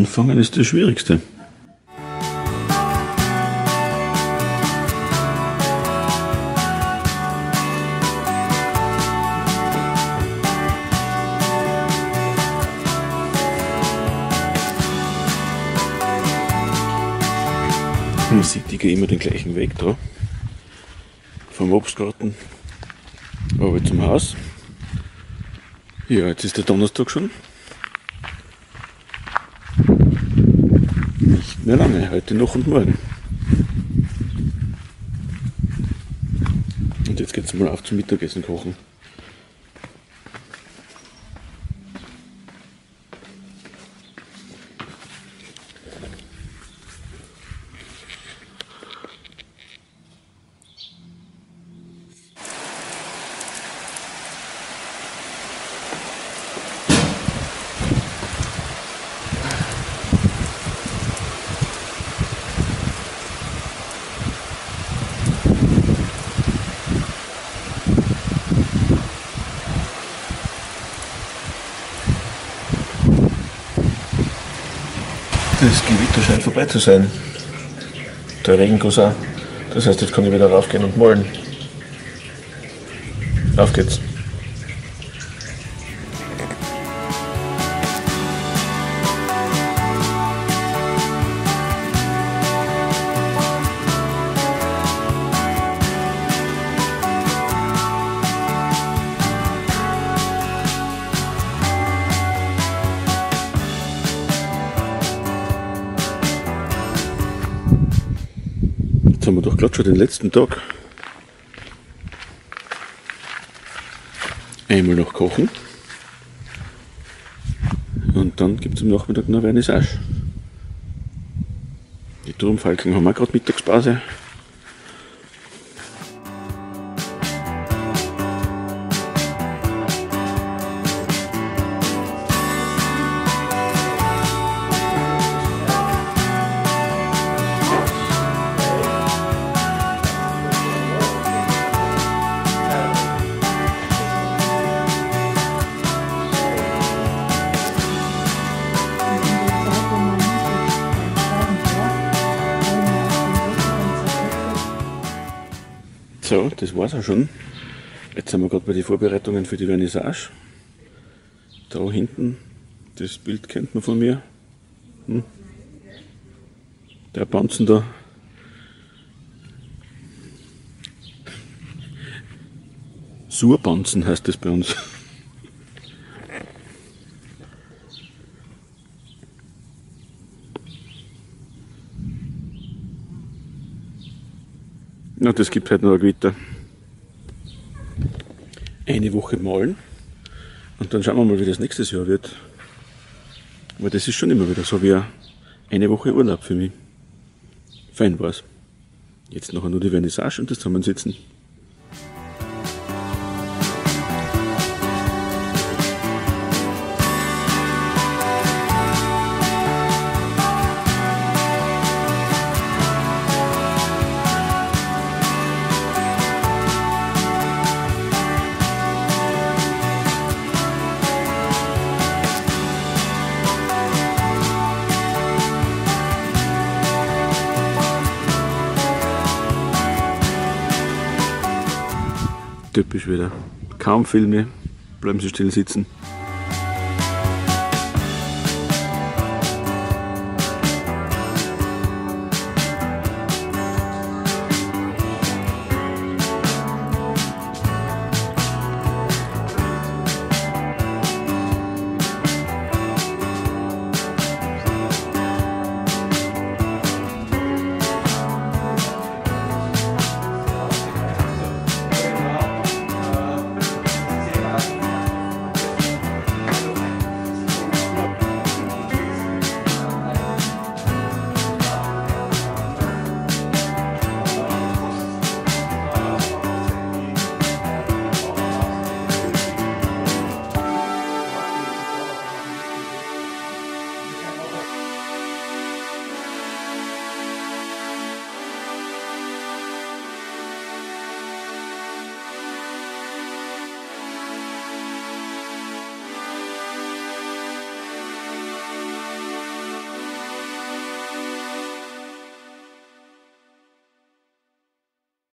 Anfangen ist das Schwierigste. Man sieht, ich gehe immer den gleichen Weg da. Vom Obstgarten aber zum Haus. Ja, jetzt ist der Donnerstag schon. Mehr lange, heute noch und morgen. Und jetzt geht es mal auf zum Mittagessen kochen. Das Gewitter scheint vorbei zu sein. Der Regen goss auch. Das heißt, jetzt kann ich wieder raufgehen und malen. Auf geht's. Haben wir doch gerade schon den letzten Tag. Einmal noch kochen. Und dann gibt es am Nachmittag noch Vernissage. Die Turmfalken haben auch gerade Mittagspause. So, das war's auch schon. Jetzt sind wir gerade bei den Vorbereitungen für die Vernissage. Da hinten, das Bild kennt man von mir. Hm? Der Panzen da. Surpanzen heißt das bei uns. Na, das gibt halt noch ein Gewitter. Eine Woche malen und dann schauen wir mal, wie das nächstes Jahr wird. Aber das ist schon immer wieder so wie eine Woche Urlaub für mich. Fein war's. Jetzt noch nur die Vernissage und das Zusammensitzen. Typisch wieder. Kaum Filme, bleiben sie still sitzen.